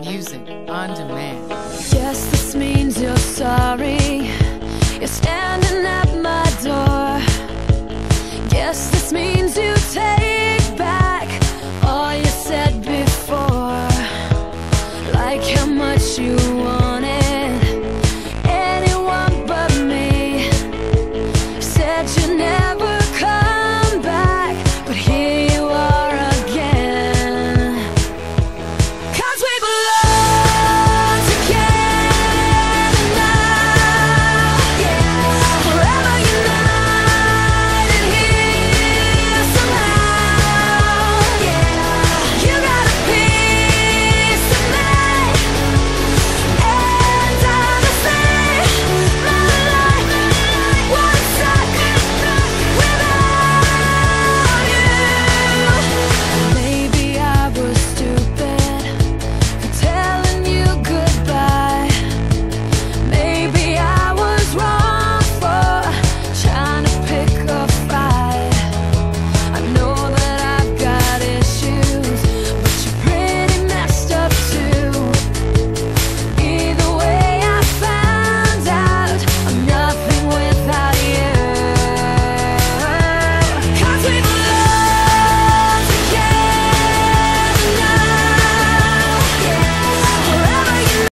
Music on demand. Yes, this means you're sorry. You're standing at my door. Yes, this means you take